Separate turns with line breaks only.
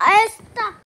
a esta.